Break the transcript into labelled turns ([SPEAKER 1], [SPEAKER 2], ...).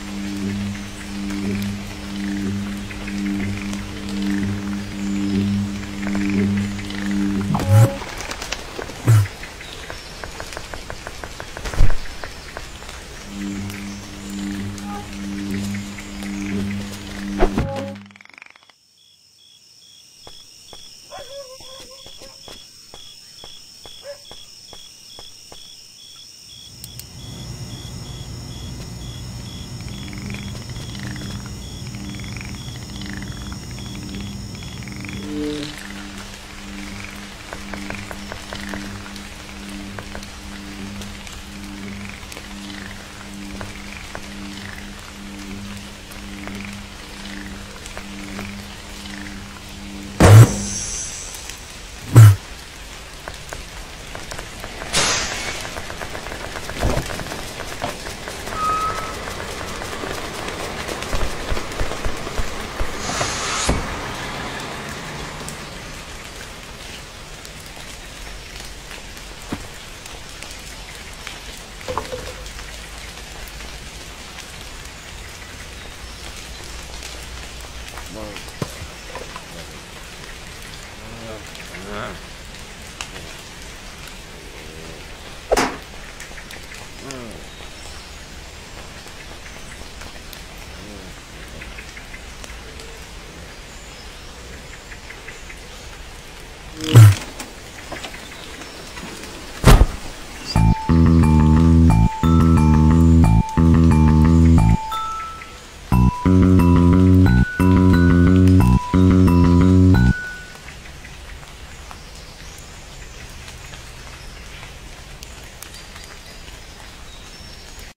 [SPEAKER 1] Mm-hmm.
[SPEAKER 2] Yeah.